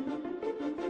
Música